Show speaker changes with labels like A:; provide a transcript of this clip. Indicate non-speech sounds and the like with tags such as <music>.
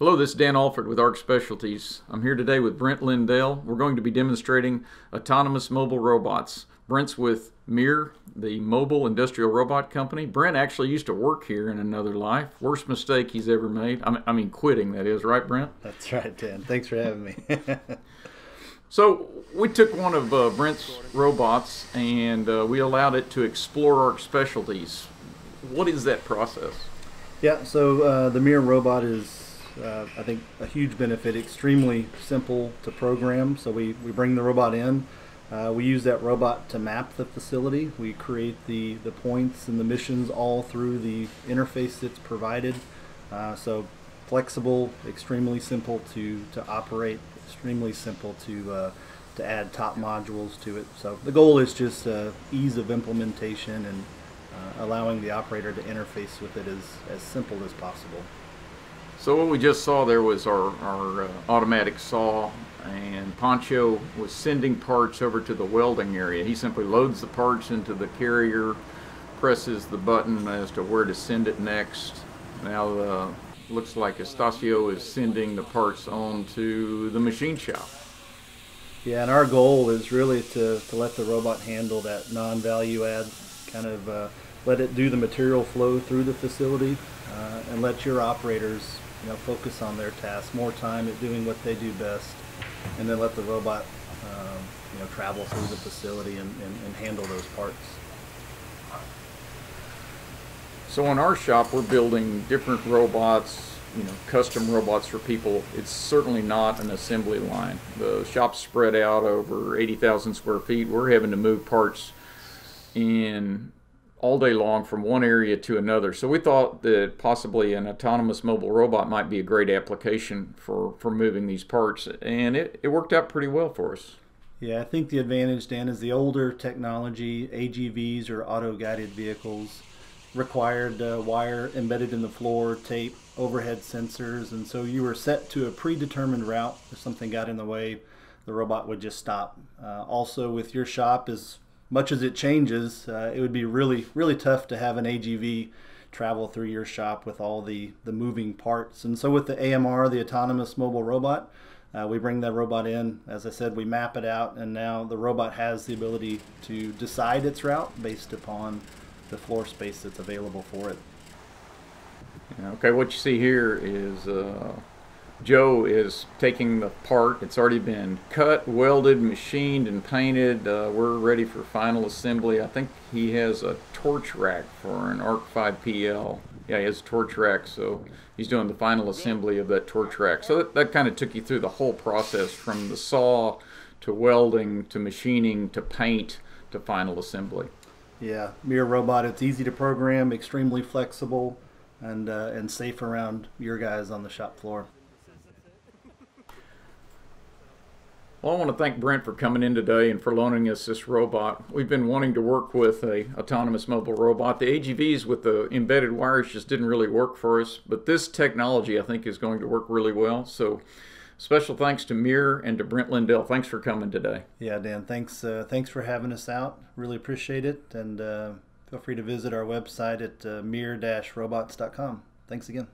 A: Hello, this is Dan Alford with ARC Specialties. I'm here today with Brent Lindell. We're going to be demonstrating autonomous mobile robots. Brent's with MiR, the mobile industrial robot company. Brent actually used to work here in another life. Worst mistake he's ever made. I mean, quitting, that is, right, Brent?
B: That's right, Dan. Thanks for having me. <laughs>
A: so, we took one of uh, Brent's robots and uh, we allowed it to explore ARC Specialties. What is that process?
B: Yeah, so uh, the MiR robot is uh, I think a huge benefit, extremely simple to program. So we, we bring the robot in. Uh, we use that robot to map the facility. We create the, the points and the missions all through the interface that's provided. Uh, so flexible, extremely simple to, to operate, extremely simple to, uh, to add top modules to it. So the goal is just uh, ease of implementation and uh, allowing the operator to interface with it as, as simple as possible.
A: So what we just saw there was our, our uh, automatic saw and Poncho was sending parts over to the welding area. He simply loads the parts into the carrier, presses the button as to where to send it next. Now uh, looks like Estacio is sending the parts on to the machine shop.
B: Yeah, and our goal is really to, to let the robot handle that non-value add, kind of uh, let it do the material flow through the facility uh, and let your operators you know, focus on their tasks, more time at doing what they do best, and then let the robot, um, you know, travel through the facility and, and, and handle those parts.
A: So in our shop, we're building different robots, you know, custom robots for people. It's certainly not an assembly line. The shop's spread out over 80,000 square feet. We're having to move parts in all day long from one area to another. So we thought that possibly an autonomous mobile robot might be a great application for, for moving these parts, and it, it worked out pretty well for us.
B: Yeah, I think the advantage, Dan, is the older technology, AGVs or auto-guided vehicles, required uh, wire embedded in the floor, tape, overhead sensors, and so you were set to a predetermined route. If something got in the way, the robot would just stop. Uh, also, with your shop, is much as it changes, uh, it would be really, really tough to have an AGV travel through your shop with all the, the moving parts. And so with the AMR, the autonomous mobile robot, uh, we bring that robot in. As I said, we map it out, and now the robot has the ability to decide its route based upon the floor space that's available for it.
A: Okay, what you see here is uh, Joe is taking the part. It's already been cut, welded, machined, and painted. Uh, we're ready for final assembly. I think he has a torch rack for an ARC 5 PL. Yeah, he has a torch rack, so he's doing the final assembly of that torch rack. So that, that kind of took you through the whole process from the saw to welding to machining to paint to final assembly.
B: Yeah, MiR Robot, it's easy to program, extremely flexible, and, uh, and safe around your guys on the shop floor.
A: Well, I want to thank Brent for coming in today and for loaning us this robot. We've been wanting to work with a autonomous mobile robot. The AGVs with the embedded wires just didn't really work for us, but this technology I think is going to work really well. So special thanks to MiR and to Brent Lindell. Thanks for coming today.
B: Yeah, Dan, thanks uh, thanks for having us out. Really appreciate it. And uh, feel free to visit our website at uh, mir-robots.com. Thanks again.